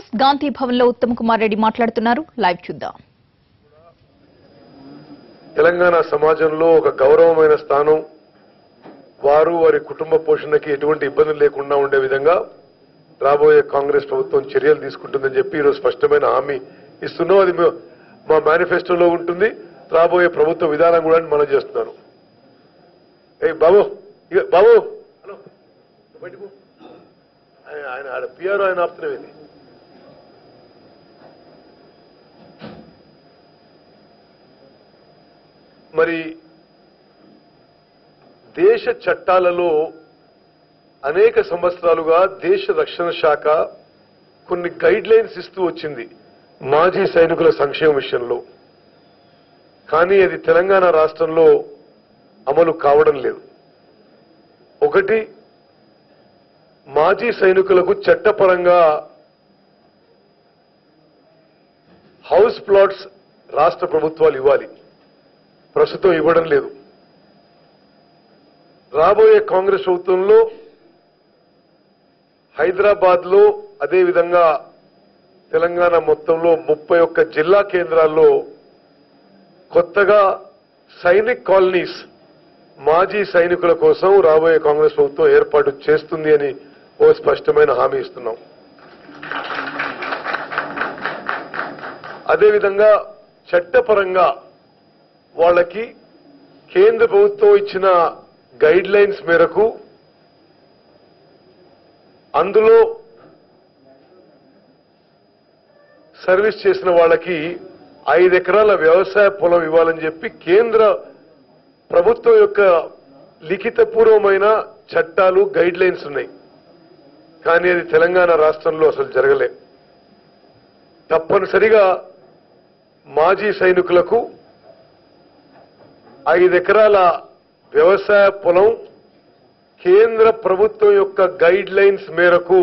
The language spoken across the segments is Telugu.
న్యూస్. గాంధీ భవన్లో ఉత్తమ్ కుమార్ రెడ్డి మాట్లాడుతున్నారు. లైవ్ చూద్దాం. తెలంగాణ సమాజంలో ఒక గౌరవమైన స్థానం. వారు వారి కుటుంబ పోషణకి ఎటువంటి ఇబ్బందులు లేకుండా ఉండే విధంగా రాబోయే కాంగ్రెస్ ప్రభుత్వం చర్యలు తీసుకుంటుందని చెప్పి ఈరోజు స్పష్టమైన హామీ ఇస్తున్నాం. అది మా మేనిఫెస్టోలో ఉంటుంది. రాబోయే ప్రభుత్వ విధానం కూడా మనం చేస్తున్నాను. ఏ బాబు బాబు. హలో. బయటకు ఆయన ఆయన ఆడ పిఆర్ ఆయన ఆపుతున్నామేంది మరి దేశ చట్టాలలో అనేక సంవత్సరాలుగా దేశ రక్షణ శాఖ కొన్ని గైడ్ లైన్స్ ఇస్తూ వచ్చింది మాజీ సైనికుల సంక్షేమ విషయంలో. కానీ అది తెలంగాణ రాష్ట్రంలో అమలు కావడం లేదు. ఒకటి మాజీ సైనికులకు చట్టపరంగా హౌస్ ప్లాట్స్ రాష్ట్ర ప్రభుత్వాలు ఇవ్వాలి. ప్రస్తుతం ఇవ్వడం లేదు. రాబోయే కాంగ్రెస్ ప్రభుత్వంలో హైదరాబాద్లో అదేవిధంగా తెలంగాణ మొత్తంలో ముప్పై ఒక్క జిల్లా కేంద్రాల్లో కొత్తగా సైనిక్ కాలనీస్ మాజీ సైనికుల కోసం రాబోయే కాంగ్రెస్ ప్రభుత్వం ఏర్పాటు చేస్తుంది అని ఓ స్పష్టమైన హామీ ఇస్తున్నాం. అదేవిధంగా చట్టపరంగా వాళ్ళకి కేంద్ర ప్రభుత్వం ఇచ్చిన గైడ్ లైన్స్ మేరకు అందులో సర్వీస్ చేసిన వాళ్ళకి ఐదు ఎకరాల వ్యవసాయ పొలం ఇవ్వాలని చెప్పి కేంద్ర ప్రభుత్వం యొక్క లిఖితపూర్వమైన చట్టాలు గైడ్ లైన్స్ ఉన్నాయి. కానీ అది తెలంగాణ రాష్ట్రంలో అసలు జరగలే. తప్పనిసరిగా మాజీ సైనికులకు ఐదు ఎకరాల వ్యవసాయ పొలం కేంద్ర ప్రభుత్వం యొక్క గైడ్ లైన్స్ మేరకు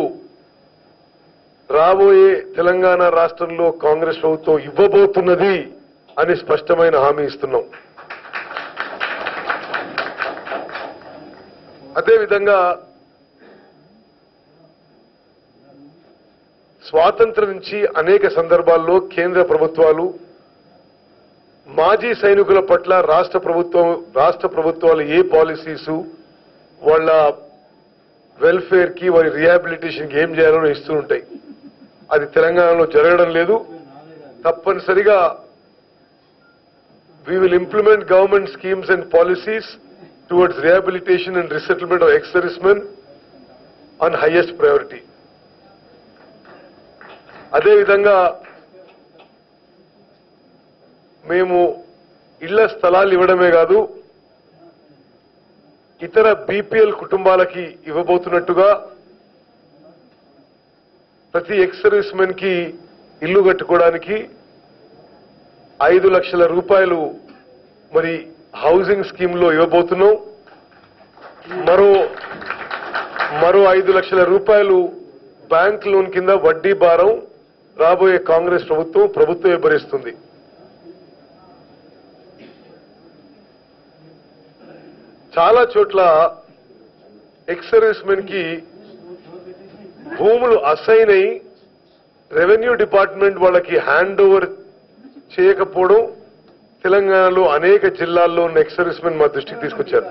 రాబోయే తెలంగాణ రాష్ట్రంలో కాంగ్రెస్ ప్రభుత్వం ఇవ్వబోతున్నది అని స్పష్టమైన హామీ ఇస్తున్నాం. అదేవిధంగా స్వాతంత్రం నుంచి అనేక సందర్భాల్లో కేంద్ర ప్రభుత్వాలు మాజీ సైనికుల పట్ల రాష్ట్ర ప్రభుత్వం రాష్ట్ర ప్రభుత్వాలు ఏ పాలసీస్ వాళ్ళ వెల్ఫేర్కి వారి రిహాబిలిటేషన్ ఏం చేయాలని ఇస్తుంటాయి అది తెలంగాణలో జరగడం లేదు. తప్పనిసరిగా we will implement government schemes and policies towards rehabilitation and resettlement of ex on highest priority అదేవిధంగా మేము ఇళ్ళ స్థలాలు ఇవ్వడమే కాదు ఇతర బీపీఎల్ కుటుంబాలకి ఇవ్వబోతున్నట్టుగా ప్రతి ఎక్స్ సర్వీస్ మెన్కి ఇల్లు కట్టుకోవడానికి ఐదు లక్షల రూపాయలు మరి హౌసింగ్ స్కీమ్లో ఇవ్వబోతున్నాం. మరో మరో ఐదు లక్షల రూపాయలు బ్యాంక్ లోన్ కింద వడ్డీ భారం రాబోయే కాంగ్రెస్ ప్రభుత్వం ప్రభుత్వమే భరిస్తుంది చాలా చోట్ల ఎక్స్కి భూములు అసైన్ అయి రెవెన్యూ డిపార్ట్మెంట్ వాళ్ళకి హ్యాండ్ ఓవర్ చేయకపోవడం తెలంగాణలో అనేక జిల్లాల్లో ఉన్న ఎక్స్ మా దృష్టికి తీసుకొచ్చారు.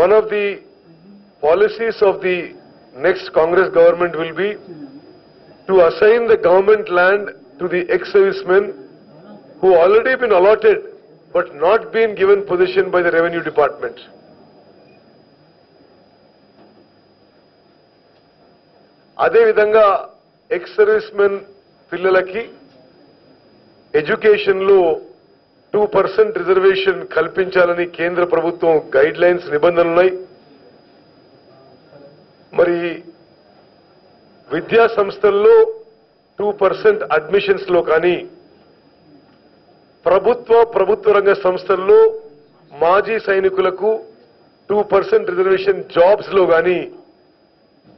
One of the policies of the next Congress government will be to assign the government land to the ex servicemen who already been allotted but not been given position by the revenue department. అదేవిధంగా ఎక్స్ సర్వీస్ మెన్ పిల్లలకి ఎడ్యుకేషన్లో టూ పర్సెంట్ రిజర్వేషన్ కల్పించాలని కేంద్ర ప్రభుత్వం గైడ్ లైన్స్ నిబంధనలున్నాయి మరి విద్యా సంస్థల్లో టూ పర్సెంట్ అడ్మిషన్స్లో కానీ ప్రభుత్వ ప్రభుత్వ రంగ సంస్థల్లో మాజీ సైనికులకు టూ పర్సెంట్ రిజర్వేషన్ జాబ్స్లో గాని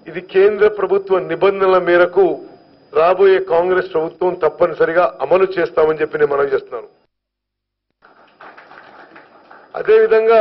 ఇది కేంద్ర ప్రభుత్వ నిబంధనల మేరకు రాబోయే కాంగ్రెస్ ప్రభుత్వం తప్పనిసరిగా అమలు చేస్తామని చెప్పి నేను మనవి చేస్తున్నాను. అదేవిధంగా